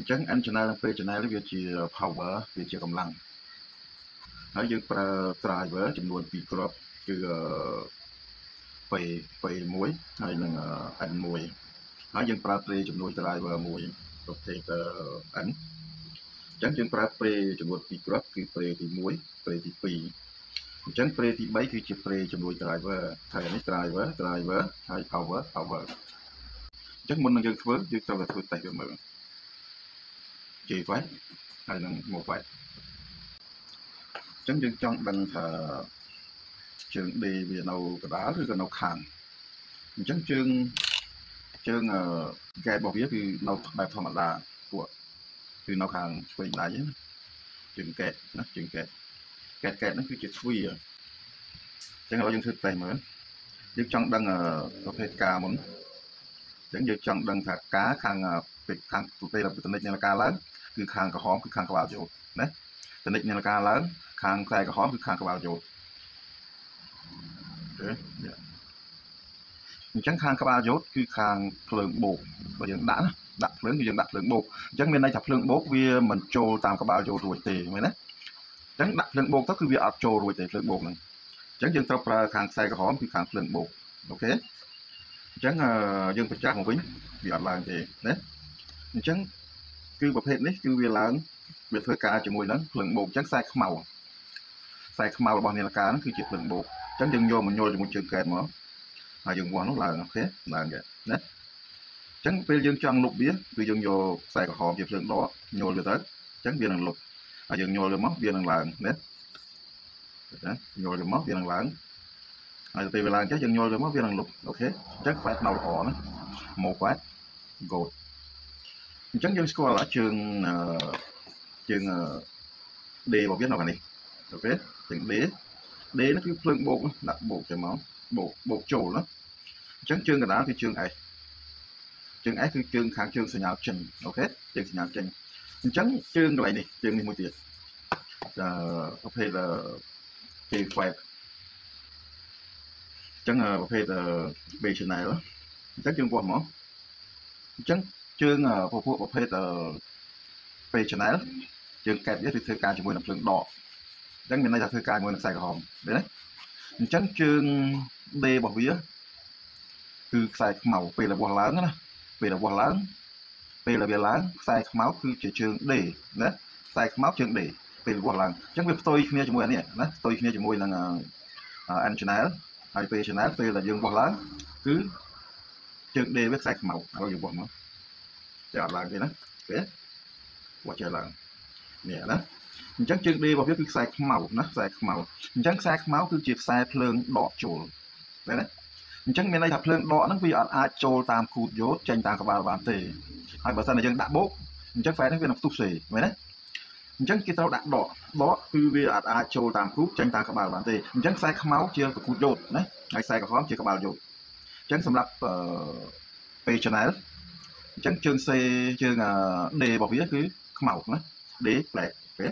អញ្ចឹង n channel និង p channel វាជា power វាជាកម្លាំងហើយយើងប្រើ driver ចំនួន2គ្រាប់គឺ p p1 ហើយនឹង n1 ហើយយើងប្រើ pre ចំនួន driver មួយប្រភេទ n អញ្ចឹងយើងប្រើ pre ចំនួន2គ្រាប់គឺ pre ទី1 pre ទី2អញ្ចឹង pre ទី3គឺជា pre ចំនួន driver ហើយនេះ driver driver ហើយ power power អញ្ចឹងមុននឹងយើងធ្វើយើងត្រូវតែធ្វើតេស្តវាមើល J វ៉ែតហើយនឹងមកវ៉ែតអញ្ចឹងយើងចង់ដឹងថាជើង D វានៅកណ្ដាលឬក៏នៅខាងអញ្ចឹងជើងជើងកែរបស់វាគឺនៅបែបធម្មតាពួកគឺនៅខាងឆ្វេងដៃណាជើងកែណាជើងកែកែកែហ្នឹងគឺជាទ្វាអញ្ចឹងឥឡូវយើងធ្វើតេស្តមើលយើងចង់ដឹងប្រភេទការមុនអញ្ចឹងយើងចង់ដឹងថាការខាងពេកខាងពេលតនិចនៃការឡើង គឺខាងក្រហមគឺខាងក្បាលយោតណាតនិចនៃការឡើងខាងខ្សែក្រហមគឺខាងក្បាលយោតអញ្ចឹងខាងក្បាលយោតគឺខាងភ្លើងបូកបើយើងដាក់ណាដាក់ភ្លើងគឺយើងដាក់ភ្លើងបូកអញ្ចឹងមានន័យថាភ្លើងបូកវាមិនចូលតាមក្បាលយោតរួចទេមែនទេអញ្ចឹងដាក់ភ្លើងបូកទៅគឺវាអត់ចូលរួចទេភ្លើងបូកហ្នឹងអញ្ចឹងយើងត្រូវប្រើខាងខ្សែក្រហមគឺខាងភ្លើងបូកអូខេអញ្ចឹងយើងបញ្ចាស់មកវិញវាអត់ឡើងទេណាអញ្ចឹង គឺប្រភេទនេះគឺវាឡើងវាធ្វើការជាមួយនឹងភ្លើងបូកអញ្ចឹងខ្សែខ្មៅខ្សែខ្មៅរបស់នាឡិកាហ្នឹងគឺជាភ្លើងបូកអញ្ចឹងយើងយកមកញល់ជាមួយជើងកែតមកហើយយើងវាស់នោះឡើងអូខេឡើងដែរណាអញ្ចឹងពេលយើងចង់លុបវាគឺយើងយកខ្សែក្រហមជាភ្លើងដកញល់វាទៅអញ្ចឹងវានឹងលុបហើយយើងញល់វាមកវានឹងឡើងណាណាញល់វាមកវានឹងឡើងហើយទៅពេលវាឡើងចេះយើងញល់វាមកវានឹងលុបអូខេអញ្ចឹងខ្វែតដោតល្អណាមកខ្វែត goat អញ្ចឹងយើងស្គាល់ជើងជើង D របស់វានៅខាងនេះអូខេជើង D D នោះគឺភ្លើងបោកដាក់បោកទៅមកបោកបោកចូលណាអញ្ចឹងជើងកណ្ដាលគឺជើង S ជើង S គឺជើងខាងជើងសញ្ញាចេញអូខេជើងសញ្ញាចេញអញ្ចឹងជើងកន្លែងនេះជើងនេះមួយទៀតអឺប្រភេទគេ flat អញ្ចឹងប្រភេទ base channel អញ្ចឹងជើងវាស់មកអញ្ចឹង ជើងពពួកប្រភេទ base channel ជើងកែបវាគឺធ្វើការជាមួយនឹងភ្លើងដកអញ្ចឹងមានន័យថាធ្វើការជាមួយនឹងខ្សែក្រហមឃើញទេអញ្ចឹងជើង D របស់វាគឺខ្សែខ្មៅពេលរបស់ឡើងណាពេលរបស់ឡើងពេលវាឡើងខ្សែខ្មៅគឺជាជើង D ណាខ្សែខ្មៅជើង D ពេលរបស់ឡើងអញ្ចឹងវាផ្ទុយគ្នាជាមួយអានេះណាផ្ទុយគ្នាជាមួយនឹង N channel ហើយពេល channel ពេលដែលយើងបោះឡើងគឺជើង D វាខ្សែខ្មៅហើយយើងបោះមក តែអត់ឡើងទេណាពេលបោះចេះឡើងនេះណាអញ្ចឹងជើង D របស់វាគឺខ្សែខ្មៅណាខ្សែខ្មៅអញ្ចឹងខ្សែខ្មៅគឺជាខ្សែភ្លើងដកចូលឃើញទេអញ្ចឹងមានន័យថាភ្លើងដកហ្នឹងវាអត់អាចចូលតាមគូតយោតចេញតាមក្បាលបានទេហើយបើសិនតែយើងដាក់បូកអញ្ចឹងខ្សែនេះវានឹងផ្ទុះផ្សេងមែនទេអញ្ចឹងគេត្រូវដាក់ដកដកគឺវាអត់អាចចូលតាមគូតចេញតាមក្បាលបានទេអញ្ចឹងខ្សែខ្មៅជាគូតយោតណាហើយខ្សែក្រហមជាក្បាលយោតអញ្ចឹងសម្រាប់ពេល channel អញ្ចឹងជើង C ជើង D របស់វាគឺខ្មៅណា D ផ្លែកទេ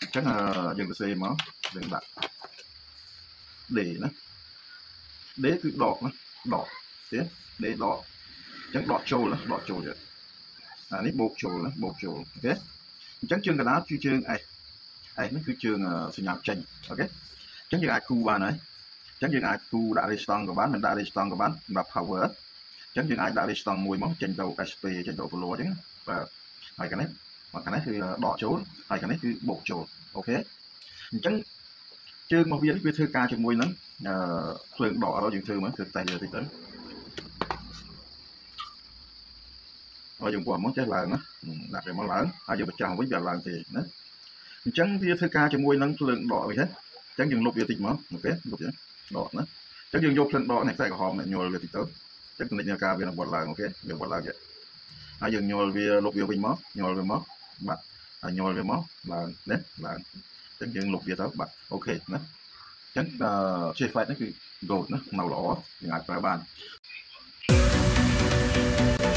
អញ្ចឹងយើងទៅសេមកយើងដាក់ D ណា D គឺដកណាដកទេ D ដកអញ្ចឹងដកចូលណាដកចូលទៀតអានេះបូកចូលណាបូកចូលអូខេអញ្ចឹងជើងកណ្ដាលគឺជើង S S នេះគឺជើងសញ្ញាចេញអូខេអញ្ចឹងយើងអាចគូបានហើយអញ្ចឹងយើងអាចគូដាក់ resistance ក៏បានមិនដាក់ resistance ក៏បានសម្រាប់ power អញ្ចឹងយើងអាចដាក់ resistance មួយមកចេញទៅ SP ចេញទៅ overload អញ្ចឹងបាទហើយកានេះមកខាងនេះគឺដកចូលហើយខាងនេះគឺបូកចូលអូខេអញ្ចឹងជើងរបស់វានេះវាធ្វើការជាមួយនឹងអឺភ្លើងដកឲ្យយើងធ្វើមើលធ្វើតែលើតិចទៅហើយយើងពួកមកចេះឡើងណាដាក់វាមកឡើងហើយយើងបញ្ចាំងវិញវាឡើងទេណាអញ្ចឹងវាធ្វើការជាមួយនឹងភ្លើងដកវិញណាអញ្ចឹងយើងលុបវាតិចមកអូខេលុបវាដកណាអញ្ចឹងយើងយកភ្លើងដកនេះខ្សែក្រហមនេះញល់វាតិចទៅ អញ្ចឹងនិចការវានឹងវត្តឡើងអូខេវាវត្តឡើងទៀតហើយយើងញល់វាលុបវាវិញមកញល់វាមកបាទហើយញល់វាមកឡើងណាឡើងអញ្ចឹងយើងលុបវាទៅបាទអូខេណាអញ្ចឹងអឺ shape fight នេះគឺ gold ណានៅល្អយើងអាចប្រើបាន thank you